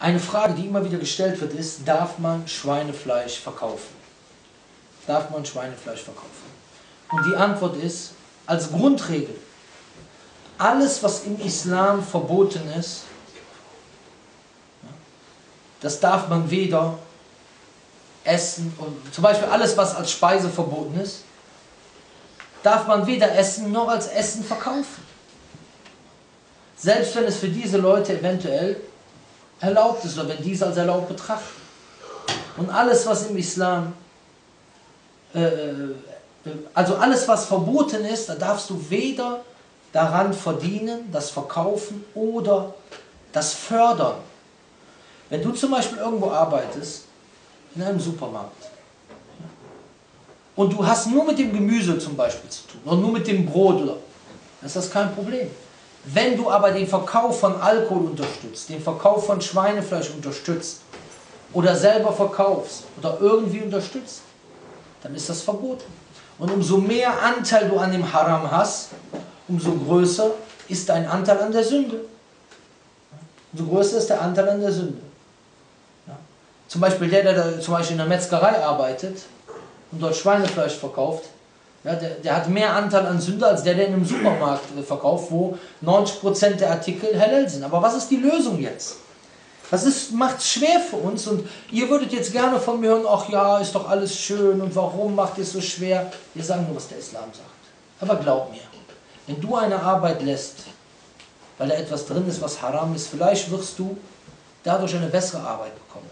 Eine Frage, die immer wieder gestellt wird, ist, darf man Schweinefleisch verkaufen? Darf man Schweinefleisch verkaufen? Und die Antwort ist, als Grundregel, alles, was im Islam verboten ist, das darf man weder essen, und zum Beispiel alles, was als Speise verboten ist, darf man weder essen noch als Essen verkaufen. Selbst wenn es für diese Leute eventuell erlaubt ist oder wenn diese als erlaubt betrachten. Und alles, was im Islam, äh, äh, also alles, was verboten ist, da darfst du weder daran verdienen, das verkaufen oder das fördern. Wenn du zum Beispiel irgendwo arbeitest, in einem Supermarkt, und du hast nur mit dem Gemüse zum Beispiel zu tun, oder nur mit dem Brot, oder, dann ist das kein Problem. Wenn du aber den Verkauf von Alkohol unterstützt, den Verkauf von Schweinefleisch unterstützt, oder selber verkaufst, oder irgendwie unterstützt, dann ist das verboten. Und umso mehr Anteil du an dem Haram hast, umso größer ist dein Anteil an der Sünde. Umso größer ist der Anteil an der Sünde. Ja. Zum Beispiel der, der da, zum Beispiel in der Metzgerei arbeitet und dort Schweinefleisch verkauft, ja, der, der, hat mehr Anteil an Sünde als der, der in einem Supermarkt äh, verkauft, wo 90% der Artikel hellel sind. Aber was ist die Lösung jetzt? Das macht es schwer für uns und ihr würdet jetzt gerne von mir hören, ach ja, ist doch alles schön und warum macht ihr es so schwer? Wir sagen nur, was der Islam sagt. Aber glaub mir, wenn du eine Arbeit lässt, weil da etwas drin ist, was haram ist, vielleicht wirst du dadurch eine bessere Arbeit bekommen.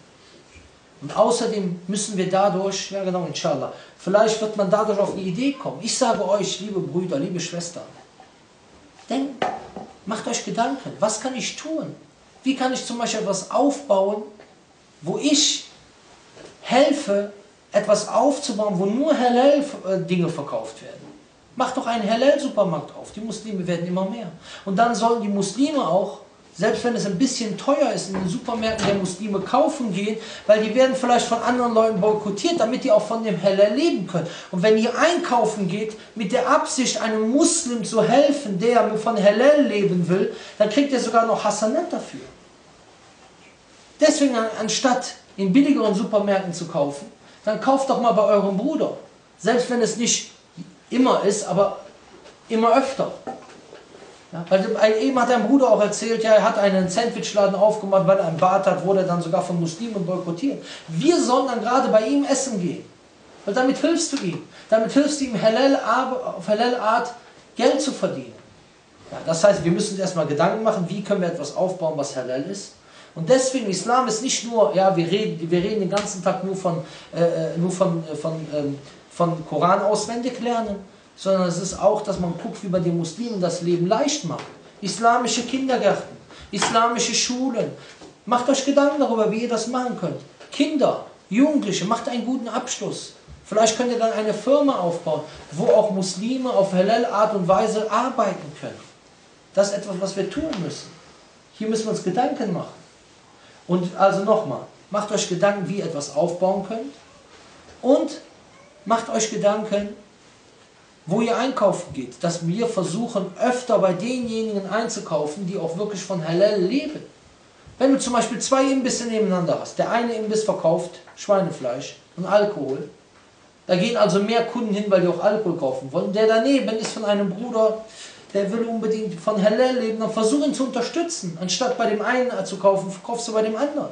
Und außerdem müssen wir dadurch, ja genau, inshallah, vielleicht wird man dadurch auf die Idee kommen. Ich sage euch, liebe Brüder, liebe Schwestern, denkt, macht euch Gedanken, was kann ich tun? Wie kann ich zum Beispiel etwas aufbauen, wo ich helfe, etwas aufzubauen, wo nur Halal-Dinge verkauft werden? Mach doch einen Halal-Supermarkt auf. Die Muslime werden immer mehr. Und dann sollen die Muslime auch, selbst wenn es ein bisschen teuer ist, in den Supermärkten der Muslime kaufen gehen, weil die werden vielleicht von anderen Leuten boykottiert, damit die auch von dem Halal leben können. Und wenn ihr einkaufen geht, mit der Absicht, einem Muslim zu helfen, der von Halal leben will, dann kriegt ihr sogar noch Hasanat dafür. Deswegen, anstatt in billigeren Supermärkten zu kaufen, dann kauft doch mal bei eurem Bruder. Selbst wenn es nicht immer ist, aber immer öfter. Ja, weil eben hat dein Bruder auch erzählt, ja, er hat einen Sandwichladen aufgemacht, weil er einen Bart hat, wurde dann sogar von Muslimen boykottiert. Wir sollen dann gerade bei ihm essen gehen. Weil damit hilfst du ihm. Damit hilfst du ihm halal, auf halal Art Geld zu verdienen. Ja, das heißt, wir müssen uns erstmal Gedanken machen, wie können wir etwas aufbauen, was halal ist. Und deswegen, Islam ist nicht nur, ja, wir reden, wir reden den ganzen Tag nur von, äh, äh nur von, äh, von, ähm, von Koran auswendig lernen, sondern es ist auch, dass man guckt, wie man den Muslimen das Leben leicht macht. Islamische Kindergärten, islamische Schulen. Macht euch Gedanken darüber, wie ihr das machen könnt. Kinder, Jugendliche, macht einen guten Abschluss. Vielleicht könnt ihr dann eine Firma aufbauen, wo auch Muslime auf halal Art und Weise arbeiten können. Das ist etwas, was wir tun müssen. Hier müssen wir uns Gedanken machen. Und also nochmal, macht euch Gedanken, wie ihr etwas aufbauen könnt. Und macht euch Gedanken, wo ihr einkaufen geht. Dass wir versuchen, öfter bei denjenigen einzukaufen, die auch wirklich von Halal leben. Wenn du zum Beispiel zwei Imbisse nebeneinander hast, der eine Imbiss verkauft Schweinefleisch und Alkohol, da gehen also mehr Kunden hin, weil die auch Alkohol kaufen wollen. Der daneben ist von einem Bruder, der will unbedingt von Halal leben, dann versuch ihn zu unterstützen. Anstatt bei dem einen zu kaufen, verkaufst du bei dem anderen.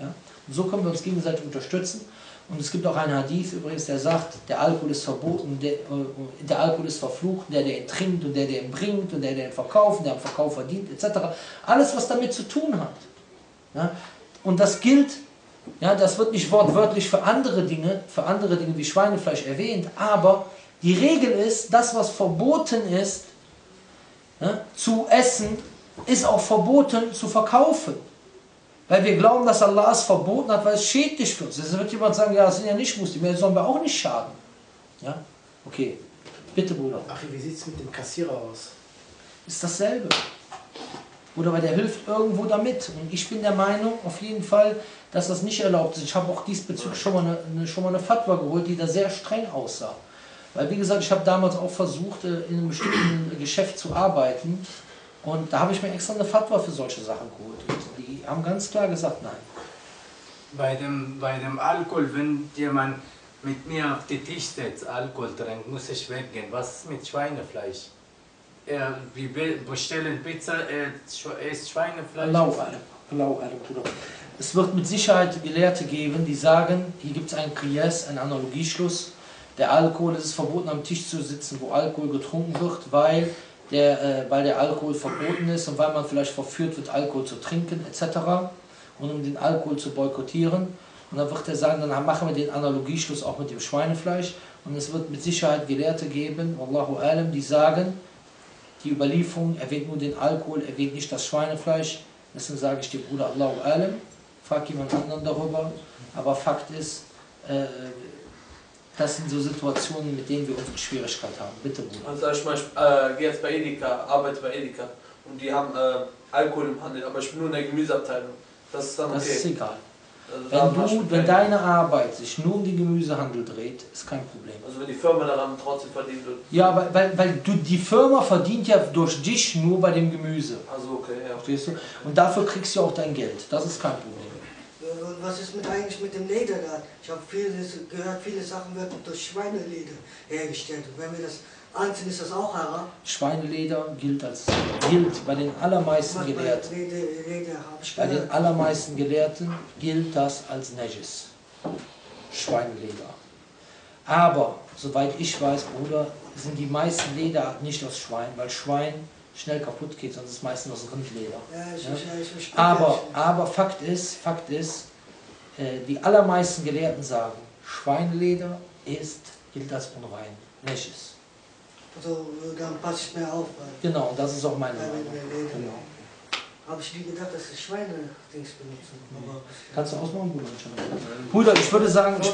Ja? Und so können wir uns gegenseitig unterstützen. Und es gibt auch einen Hadith übrigens, der sagt, der Alkohol ist verboten, der, äh, der Alkohol ist verflucht, der, der ihn trinkt und der, der ihn bringt und der, der ihn verkauft, der am Verkauf verdient, etc. Alles, was damit zu tun hat. Ja? Und das gilt, ja, das wird nicht wortwörtlich für andere Dinge, für andere Dinge wie Schweinefleisch erwähnt, aber die Regel ist, das, was verboten ist, ja, zu essen, ist auch verboten zu verkaufen. Weil wir glauben, dass Allah es verboten hat, weil es schädlich für uns ist. Jetzt wird jemand sagen, ja, das sind ja nicht Muslime, sollen wir auch nicht schaden. Ja? Okay. Bitte, Bruder. Ach, wie sieht es mit dem Kassierer aus? Ist dasselbe. Bruder, weil der hilft irgendwo damit. Und ich bin der Meinung, auf jeden Fall, dass das nicht erlaubt ist. Ich habe auch diesbezüglich schon mal eine, eine, schon mal eine Fatwa geholt, die da sehr streng aussah. Weil, wie gesagt, ich habe damals auch versucht, äh, in einem bestimmten Geschäft zu arbeiten. Und da habe ich mir extra eine Fatwa für solche Sachen geholt. Und die haben ganz klar gesagt, nein. Bei dem, bei dem Alkohol, wenn jemand mit mir auf den Tisch setzt, Alkohol trinkt, muss ich weggehen. Was ist mit Schweinefleisch? Er, wir be- bestellen Pizza, er isst Schweinefleisch. Allahu. Allahu Bruder. Es wird mit Sicherheit Gelehrte geben, die sagen, hier gibt es einen Qiyas, einen Analogieschluss. Der Alkohol, es ist verboten am Tisch zu sitzen, wo Alkohol getrunken wird, weil der, äh, weil der Alkohol verboten ist und weil man vielleicht verführt wird, Alkohol zu trinken etc. Und um den Alkohol zu boykottieren. Und dann wird er sagen, dann machen wir den Analogieschluss auch mit dem Schweinefleisch. Und es wird mit Sicherheit Gelehrte geben, Wallahu alam, die sagen, die Überlieferung erwähnt nur den Alkohol, erwähnt nicht das Schweinefleisch. Deswegen sage ich dir, Bruder, Allahu alam, frag jemand anderen darüber. Aber Fakt ist, äh, das sind so Situationen, mit denen wir unsere Schwierigkeit haben. Bitte, Bruder. Also ich ich äh, gehe jetzt bei Edeka, arbeite bei Edeka und die haben äh, Alkohol im Handel, aber ich bin nur in der Gemüseabteilung. Das ist dann Das ist okay. egal. Also, Wenn, du, wenn deine Arbeit sich nur um den Gemüsehandel dreht, ist kein Problem. also wenn die Firma daran trotzdem verdient wird. Ja, weil, weil, weil du, die Firma verdient ja durch dich nur bei dem Gemüse. Also okay, ja. Verstehst du? Und dafür kriegst du auch dein Geld. Das ist kein Problem. Äh, was ist mit eigentlich mit dem Leder da? Ich habe vieles gehört, viele Sachen werden durch Schweineleder hergestellt. Und wenn wir das anziehen, ist das auch haram. Schweineleder gilt als gilt bei den allermeisten Gelehrten. Bei den allermeisten Gelehrten gilt das als Najis. Schweineleder. Aber, soweit ich weiß, Bruder, sind die meisten Lederarten nicht aus Schwein, weil Schwein schnell kaputt geht, sonst ist es meistens aus Rindleder. Ja, ich, Ja. ich, ich, ich Aber, aber Fakt ist, Fakt ist, äh, die allermeisten Gelehrten sagen, Schweineleder ist, gilt als unrein, Najis. Also, dann passe ich mehr auf. Genau, das ist auch meine Meinung. Genau. Habe ich nie gedacht, dass sie Schweine-Dings benutzen. Aber, Kannst du ausmachen, Bruder? Bruder, ich würde sagen, ich